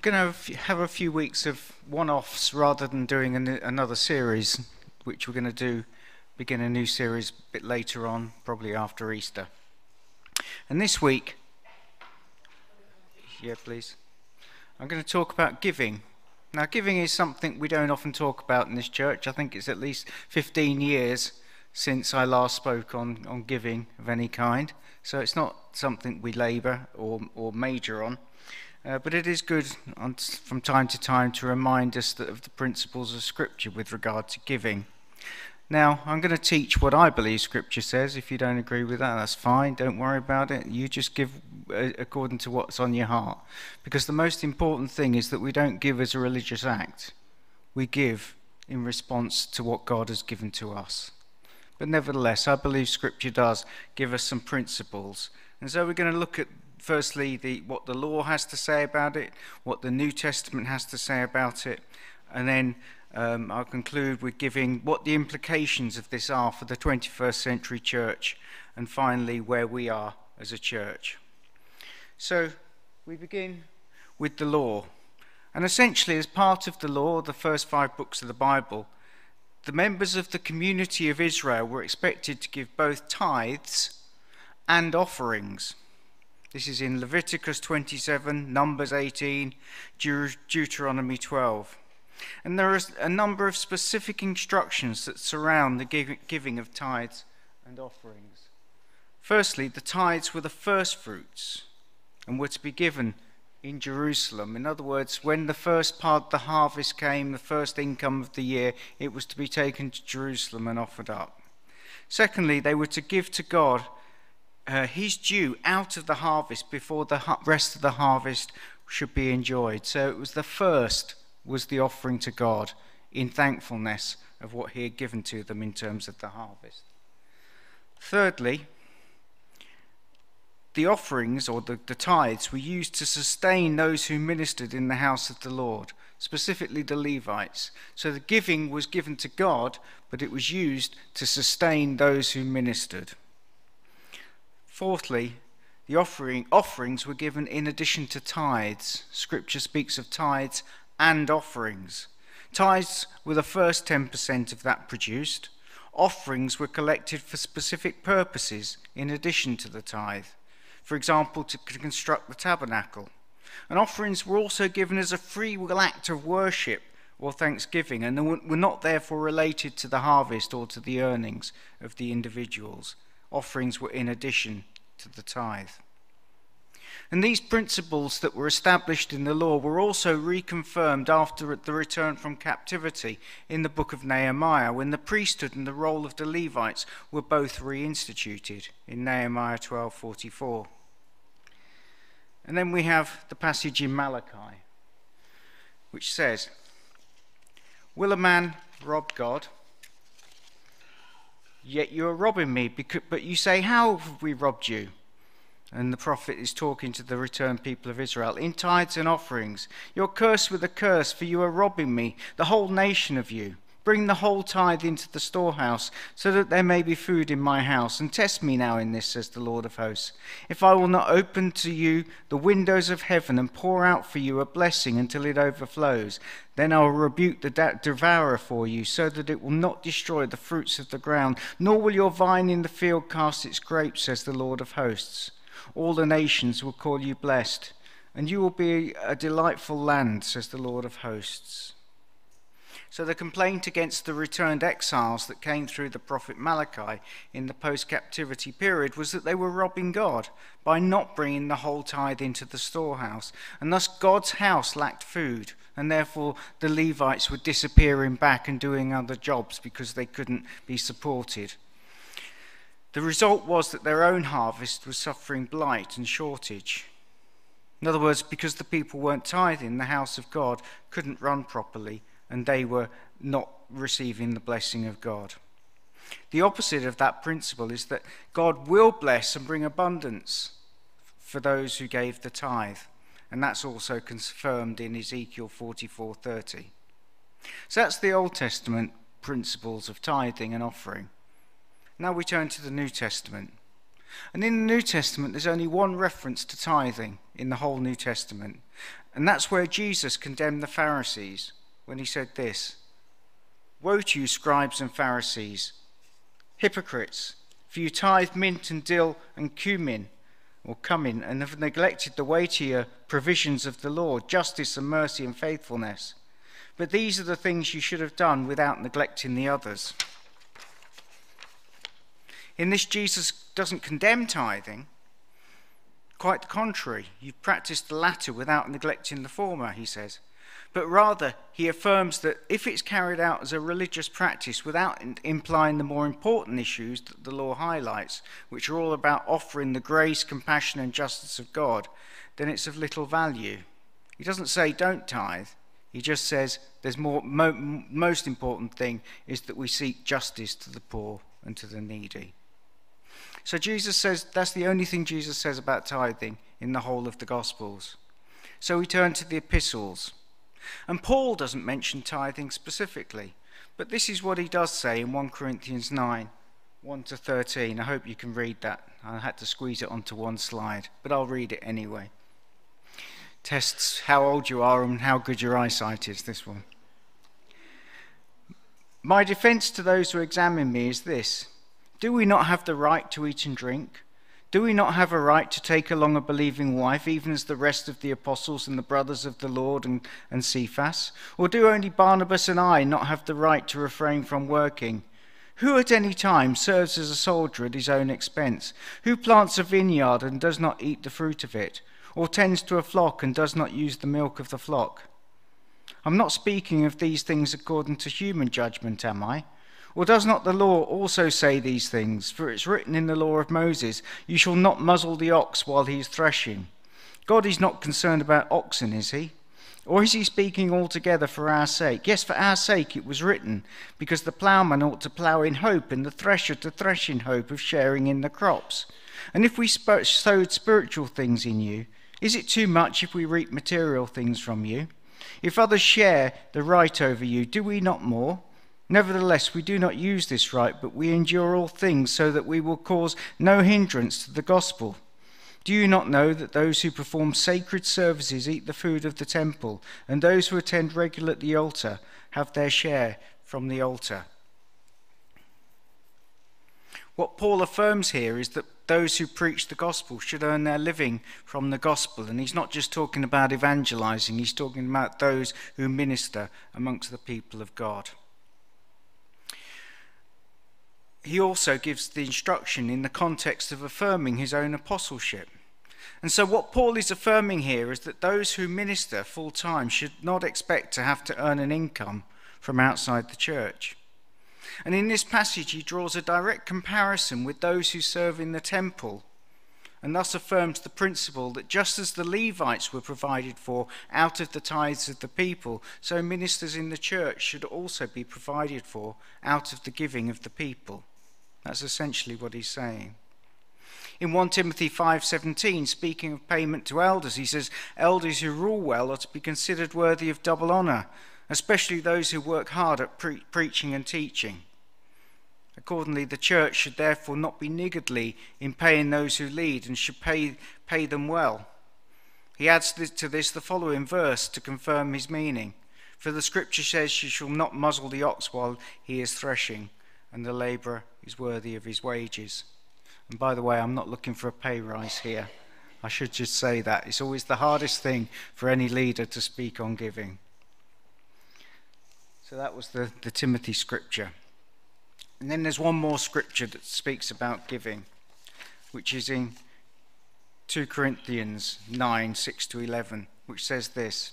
going to have a few weeks of one-offs rather than doing an, another series, which we're going to do, begin a new series a bit later on, probably after Easter. And this week, yeah, please, I'm going to talk about giving. Now, giving is something we don't often talk about in this church. I think it's at least 15 years since I last spoke on, on giving of any kind. So it's not something we labour or, or major on. Uh, but it is good on, from time to time to remind us of the principles of Scripture with regard to giving. Now, I'm going to teach what I believe Scripture says. If you don't agree with that, that's fine. Don't worry about it. You just give uh, according to what's on your heart. Because the most important thing is that we don't give as a religious act, we give in response to what God has given to us. But nevertheless, I believe Scripture does give us some principles. And so we're going to look at firstly, the, what the law has to say about it, what the New Testament has to say about it, and then um, I'll conclude with giving what the implications of this are for the 21st century church, and finally, where we are as a church. So, we begin with the law. And essentially, as part of the law, the first five books of the Bible, the members of the community of Israel were expected to give both tithes and offerings. This is in Leviticus 27, Numbers 18, Deuteronomy 12. And there are a number of specific instructions that surround the giving of tithes and offerings. Firstly, the tithes were the first fruits and were to be given in Jerusalem. In other words, when the first part of the harvest came, the first income of the year, it was to be taken to Jerusalem and offered up. Secondly, they were to give to God uh, his due out of the harvest before the rest of the harvest should be enjoyed. So it was the first was the offering to God in thankfulness of what he had given to them in terms of the harvest. Thirdly, the offerings or the, the tithes were used to sustain those who ministered in the house of the Lord, specifically the Levites. So the giving was given to God, but it was used to sustain those who ministered. Fourthly, the offering, offerings were given in addition to tithes. Scripture speaks of tithes and offerings. Tithes were the first 10% of that produced. Offerings were collected for specific purposes in addition to the tithe. For example, to construct the tabernacle. And offerings were also given as a free will act of worship or thanksgiving, and were not therefore related to the harvest or to the earnings of the individuals offerings were in addition to the tithe. And these principles that were established in the law were also reconfirmed after the return from captivity in the book of Nehemiah, when the priesthood and the role of the Levites were both reinstituted in Nehemiah 12:44. And then we have the passage in Malachi, which says, Will a man rob God? Yet you are robbing me. But you say, How have we robbed you? And the prophet is talking to the returned people of Israel in tithes and offerings. You're cursed with a curse, for you are robbing me, the whole nation of you. Bring the whole tithe into the storehouse, so that there may be food in my house. And test me now in this, says the Lord of hosts. If I will not open to you the windows of heaven and pour out for you a blessing until it overflows, then I will rebuke the devourer for you, so that it will not destroy the fruits of the ground, nor will your vine in the field cast its grapes, says the Lord of hosts. All the nations will call you blessed, and you will be a delightful land, says the Lord of hosts. So the complaint against the returned exiles that came through the prophet Malachi in the post captivity period was that they were robbing God by not bringing the whole tithe into the storehouse. And thus God's house lacked food, and therefore the Levites were disappearing back and doing other jobs because they couldn't be supported. The result was that their own harvest was suffering blight and shortage. In other words, because the people weren't tithing, the house of God couldn't run properly and they were not receiving the blessing of God. The opposite of that principle is that God will bless and bring abundance for those who gave the tithe. And that's also confirmed in Ezekiel 44:30. So that's the Old Testament principles of tithing and offering. Now we turn to the New Testament. And in the New Testament, there's only one reference to tithing in the whole New Testament. And that's where Jesus condemned the Pharisees when he said this Woe to you, scribes and Pharisees, hypocrites, for you tithe mint and dill and cumin, or cumin, and have neglected the weightier provisions of the law, justice and mercy and faithfulness. But these are the things you should have done without neglecting the others. In this, Jesus doesn't condemn tithing. Quite the contrary. You've practiced the latter without neglecting the former, he says. But rather, he affirms that if it's carried out as a religious practice without implying the more important issues that the law highlights, which are all about offering the grace, compassion, and justice of God, then it's of little value. He doesn't say don't tithe. He just says there's more mo- most important thing is that we seek justice to the poor and to the needy. So Jesus says that's the only thing Jesus says about tithing in the whole of the Gospels. So we turn to the epistles. And Paul doesn't mention tithing specifically, but this is what he does say in 1 Corinthians 9 1 to 13. I hope you can read that. I had to squeeze it onto one slide, but I'll read it anyway. Tests how old you are and how good your eyesight is, this one. My defense to those who examine me is this do we not have the right to eat and drink? Do we not have a right to take along a believing wife, even as the rest of the apostles and the brothers of the Lord and, and Cephas? Or do only Barnabas and I not have the right to refrain from working? Who at any time serves as a soldier at his own expense? Who plants a vineyard and does not eat the fruit of it? Or tends to a flock and does not use the milk of the flock? I'm not speaking of these things according to human judgment, am I? Or does not the law also say these things? For it's written in the law of Moses, You shall not muzzle the ox while he is threshing. God is not concerned about oxen, is he? Or is he speaking altogether for our sake? Yes, for our sake it was written, because the ploughman ought to plough in hope, and the thresher to thresh in hope of sharing in the crops. And if we sowed spiritual things in you, is it too much if we reap material things from you? If others share the right over you, do we not more? Nevertheless, we do not use this right, but we endure all things so that we will cause no hindrance to the gospel. Do you not know that those who perform sacred services eat the food of the temple, and those who attend regularly at the altar have their share from the altar? What Paul affirms here is that those who preach the gospel should earn their living from the gospel. And he's not just talking about evangelizing, he's talking about those who minister amongst the people of God he also gives the instruction in the context of affirming his own apostleship. And so, what Paul is affirming here is that those who minister full time should not expect to have to earn an income from outside the church. And in this passage, he draws a direct comparison with those who serve in the temple, and thus affirms the principle that just as the Levites were provided for out of the tithes of the people, so ministers in the church should also be provided for out of the giving of the people. That's essentially what he's saying. In 1 Timothy 5:17, speaking of payment to elders, he says, "Elders who rule well are to be considered worthy of double honor, especially those who work hard at pre- preaching and teaching." Accordingly, the church should therefore not be niggardly in paying those who lead and should pay, pay them well. He adds to this the following verse to confirm his meaning. For the scripture says, You shall not muzzle the ox while he is threshing, and the labourer is worthy of his wages. And by the way, I'm not looking for a pay rise here. I should just say that. It's always the hardest thing for any leader to speak on giving. So that was the, the Timothy scripture. And then there's one more scripture that speaks about giving, which is in 2 Corinthians 9 6 to 11, which says this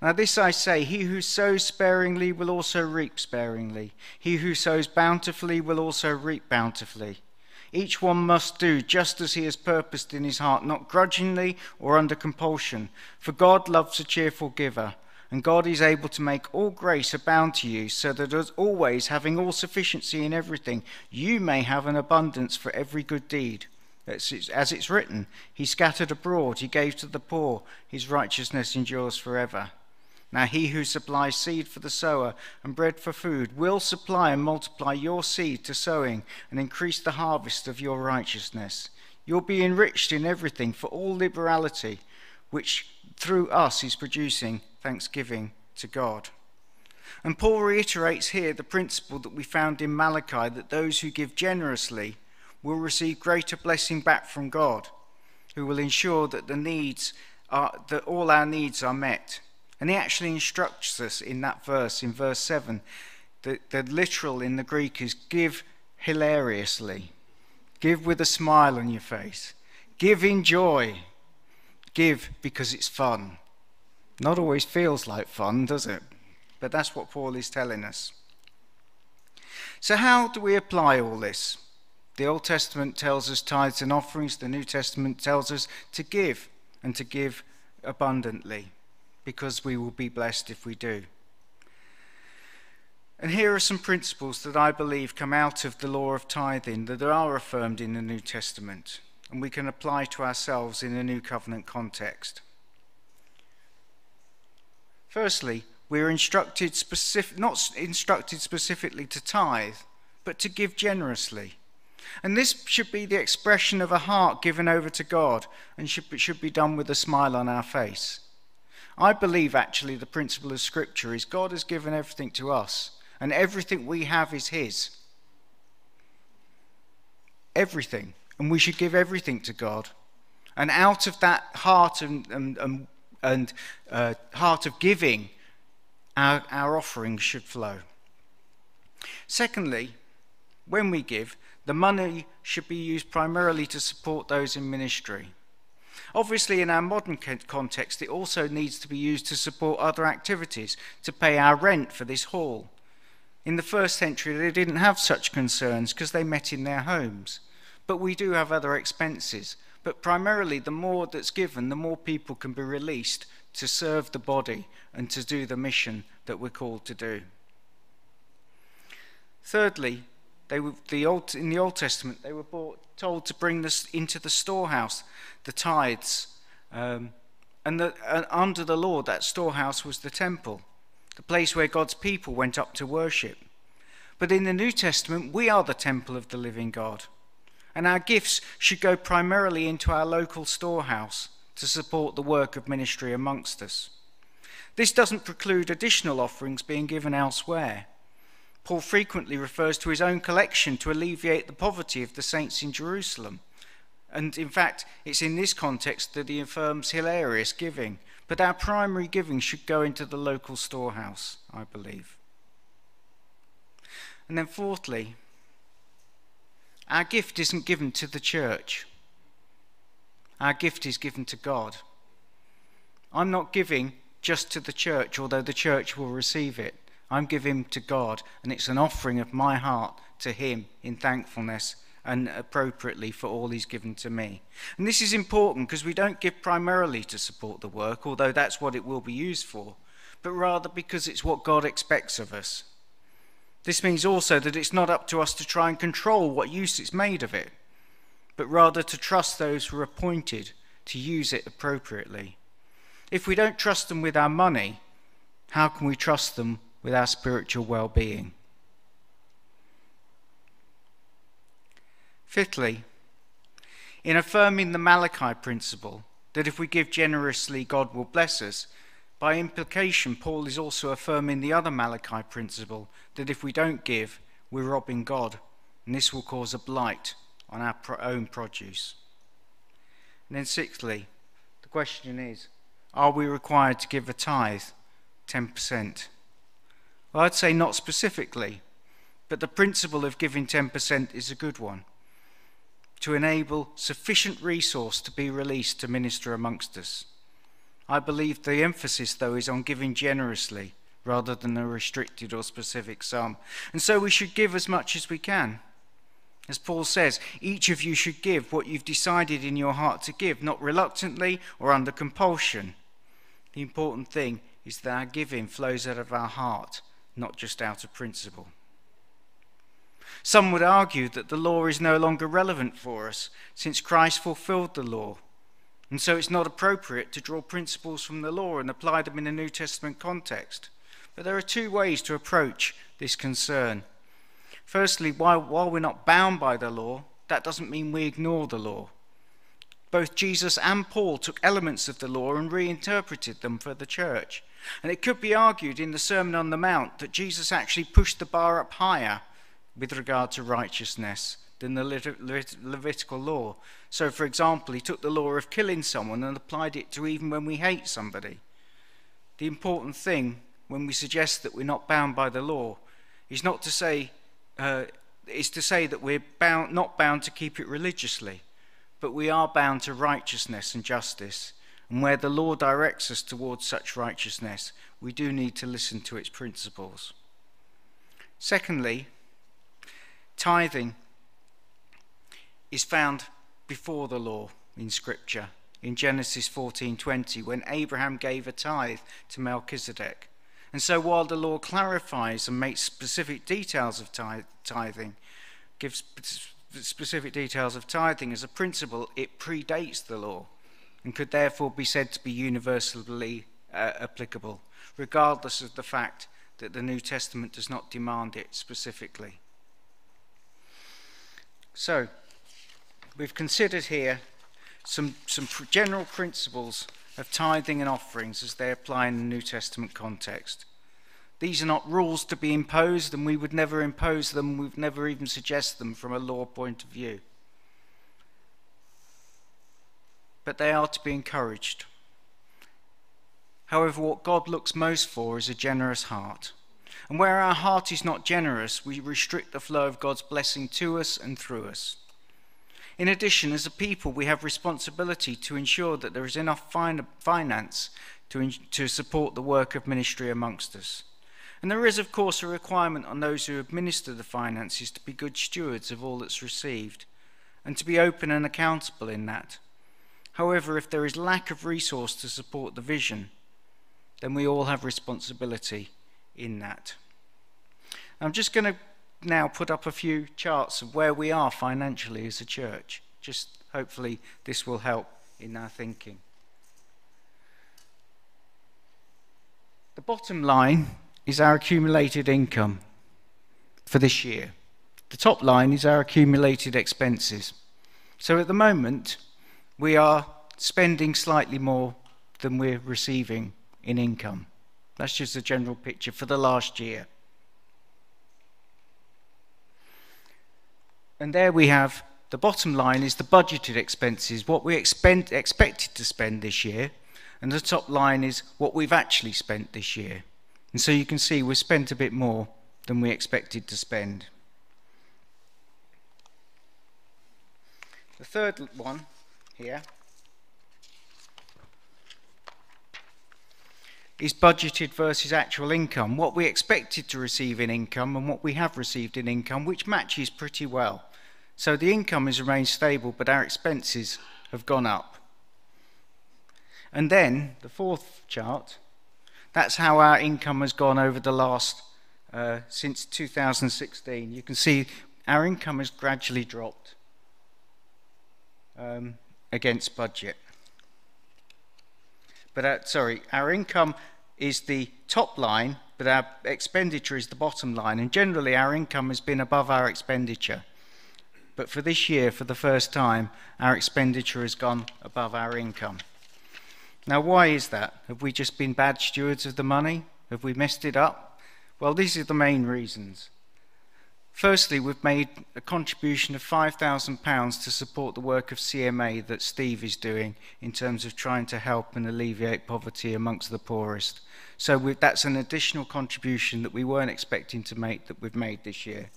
now, this I say he who sows sparingly will also reap sparingly, he who sows bountifully will also reap bountifully. Each one must do just as he has purposed in his heart, not grudgingly or under compulsion, for God loves a cheerful giver. And God is able to make all grace abound to you, so that as always, having all sufficiency in everything, you may have an abundance for every good deed. As it's written, He scattered abroad, He gave to the poor, His righteousness endures forever. Now he who supplies seed for the sower and bread for food will supply and multiply your seed to sowing and increase the harvest of your righteousness. You'll be enriched in everything for all liberality, which through us is producing thanksgiving to God. And Paul reiterates here the principle that we found in Malachi that those who give generously will receive greater blessing back from God, who will ensure that the needs are, that all our needs are met. And he actually instructs us in that verse, in verse 7, that the literal in the Greek is give hilariously, give with a smile on your face, give in joy, give because it's fun. Not always feels like fun, does it? But that's what Paul is telling us. So, how do we apply all this? The Old Testament tells us tithes and offerings, the New Testament tells us to give and to give abundantly because we will be blessed if we do. And here are some principles that I believe come out of the law of tithing that are affirmed in the New Testament and we can apply to ourselves in a new covenant context. Firstly, we're instructed specific, not instructed specifically to tithe, but to give generously. And this should be the expression of a heart given over to God and should should be done with a smile on our face. I believe actually the principle of Scripture is God has given everything to us, and everything we have is His. Everything. And we should give everything to God. And out of that heart and, and, and, uh, heart of giving, our, our offerings should flow. Secondly, when we give, the money should be used primarily to support those in ministry. Obviously, in our modern context, it also needs to be used to support other activities, to pay our rent for this hall. In the first century, they didn't have such concerns because they met in their homes. But we do have other expenses. But primarily, the more that's given, the more people can be released to serve the body and to do the mission that we're called to do. Thirdly, they were, the Old, in the Old Testament, they were bought, told to bring this into the storehouse, the tithes. Um, and, the, and under the law, that storehouse was the temple, the place where God's people went up to worship. But in the New Testament, we are the temple of the living God. And our gifts should go primarily into our local storehouse to support the work of ministry amongst us. This doesn't preclude additional offerings being given elsewhere. Paul frequently refers to his own collection to alleviate the poverty of the saints in Jerusalem. And in fact, it's in this context that he affirms hilarious giving. But our primary giving should go into the local storehouse, I believe. And then, fourthly, our gift isn't given to the church. Our gift is given to God. I'm not giving just to the church, although the church will receive it. I'm giving to God, and it's an offering of my heart to Him in thankfulness and appropriately for all He's given to me. And this is important because we don't give primarily to support the work, although that's what it will be used for, but rather because it's what God expects of us. This means also that it's not up to us to try and control what use is made of it but rather to trust those who are appointed to use it appropriately. If we don't trust them with our money, how can we trust them with our spiritual well being? Fifthly, in affirming the Malachi principle that if we give generously, God will bless us, by implication, Paul is also affirming the other Malachi principle that if we don't give, we're robbing God, and this will cause a blight on our own produce. And then, sixthly, the question is are we required to give a tithe 10%? Well, I'd say not specifically, but the principle of giving 10% is a good one to enable sufficient resource to be released to minister amongst us. I believe the emphasis, though, is on giving generously rather than a restricted or specific sum. And so we should give as much as we can. As Paul says, each of you should give what you've decided in your heart to give, not reluctantly or under compulsion. The important thing is that our giving flows out of our heart, not just out of principle. Some would argue that the law is no longer relevant for us since Christ fulfilled the law. And so it's not appropriate to draw principles from the law and apply them in a New Testament context. But there are two ways to approach this concern. Firstly, while, while we're not bound by the law, that doesn't mean we ignore the law. Both Jesus and Paul took elements of the law and reinterpreted them for the church. And it could be argued in the Sermon on the Mount that Jesus actually pushed the bar up higher with regard to righteousness than the Levitical law. So, for example, he took the law of killing someone and applied it to even when we hate somebody. The important thing when we suggest that we're not bound by the law is not to say uh, is to say that we're bound, not bound to keep it religiously, but we are bound to righteousness and justice. And where the law directs us towards such righteousness, we do need to listen to its principles. Secondly, tithing is found before the law in Scripture in Genesis 14:20 when Abraham gave a tithe to Melchizedek. And so while the law clarifies and makes specific details of tithing, gives specific details of tithing as a principle, it predates the law and could therefore be said to be universally uh, applicable, regardless of the fact that the New Testament does not demand it specifically. So, we've considered here some, some general principles of tithing and offerings as they apply in the New Testament context. These are not rules to be imposed, and we would never impose them, we'd never even suggest them from a law point of view. But they are to be encouraged. However, what God looks most for is a generous heart. And where our heart is not generous, we restrict the flow of God's blessing to us and through us. In addition, as a people, we have responsibility to ensure that there is enough finance to, to support the work of ministry amongst us. And there is, of course, a requirement on those who administer the finances to be good stewards of all that's received and to be open and accountable in that. However, if there is lack of resource to support the vision, then we all have responsibility in that. I'm just going to now put up a few charts of where we are financially as a church. Just hopefully this will help in our thinking. The bottom line is our accumulated income for this year. The top line is our accumulated expenses. So at the moment, we are spending slightly more than we're receiving in income. That's just a general picture for the last year. And there we have the bottom line is the budgeted expenses, what we expend, expected to spend this year, and the top line is what we've actually spent this year. And so you can see we've spent a bit more than we expected to spend. The third one here is budgeted versus actual income, what we expected to receive in income and what we have received in income, which matches pretty well. So the income has remained stable, but our expenses have gone up. And then the fourth chart, that's how our income has gone over the last, uh, since 2016. You can see our income has gradually dropped um, against budget. But uh, sorry, our income is the top line, but our expenditure is the bottom line. And generally, our income has been above our expenditure. But for this year, for the first time, our expenditure has gone above our income. Now, why is that? Have we just been bad stewards of the money? Have we messed it up? Well, these are the main reasons. Firstly, we've made a contribution of £5,000 to support the work of CMA that Steve is doing in terms of trying to help and alleviate poverty amongst the poorest. So that's an additional contribution that we weren't expecting to make that we've made this year.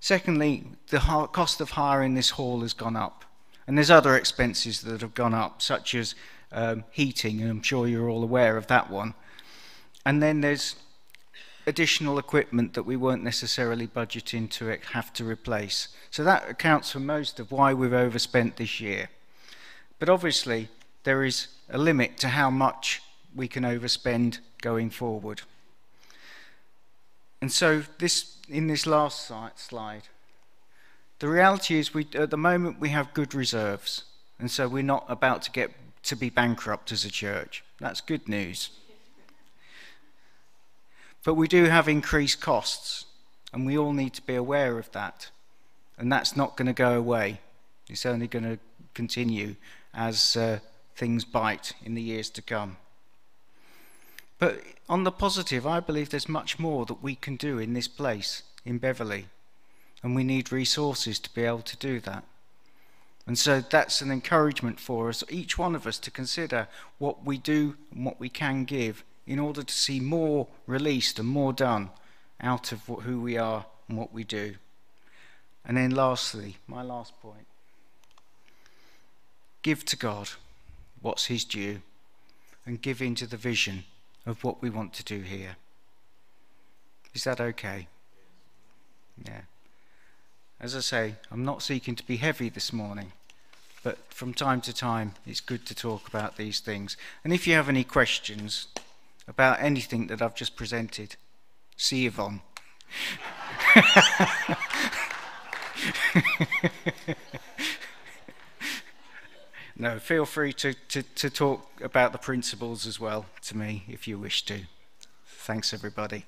Secondly, the cost of hiring this hall has gone up. And there's other expenses that have gone up, such as um, heating, and I'm sure you're all aware of that one. And then there's additional equipment that we weren't necessarily budgeting to it have to replace. So that accounts for most of why we've overspent this year. But obviously, there is a limit to how much we can overspend going forward. And so this in this last slide, the reality is we, at the moment we have good reserves, and so we're not about to get to be bankrupt as a church. That's good news. But we do have increased costs, and we all need to be aware of that. And that's not going to go away. It's only going to continue as uh, things bite in the years to come. But on the positive, I believe there's much more that we can do in this place, in Beverley. And we need resources to be able to do that. And so that's an encouragement for us, each one of us, to consider what we do and what we can give in order to see more released and more done out of who we are and what we do. And then, lastly, my last point give to God what's His due and give into the vision of what we want to do here. Is that okay? Yeah. As I say, I'm not seeking to be heavy this morning, but from time to time it's good to talk about these things. And if you have any questions about anything that I've just presented, see Yvonne. no, feel free to, to, to talk about the principles as well to me if you wish to. Thanks, everybody.